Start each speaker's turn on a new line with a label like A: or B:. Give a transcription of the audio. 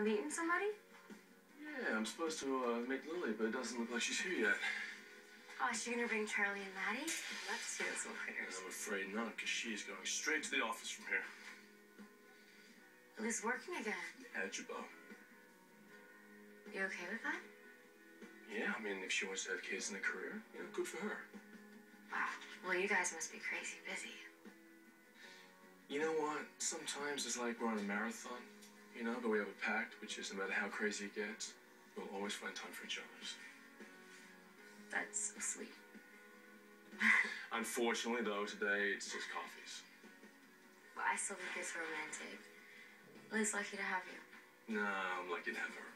A: meeting somebody?
B: Yeah, I'm supposed to uh, meet Lily, but it doesn't look like she's here yet.
A: Oh, is she gonna bring Charlie and Mattie? I'd love to see those little critters.
B: I'm afraid not, because she's going straight to the office from here.
A: Lily's working again.
B: Your bow.
A: You okay with that?
B: Yeah, I mean, if she wants to have kids in a career, you know, good for her.
A: Wow. Well, you guys must be crazy busy.
B: You know what? Sometimes it's like we're on a marathon, you know, but we have a pact, which is no matter how crazy it gets, we'll always find time for each other.
A: That's so sweet.
B: Unfortunately, though, today it's just coffees.
A: But I still think it's romantic. Lily's lucky to have you.
B: No, I'm lucky to have her.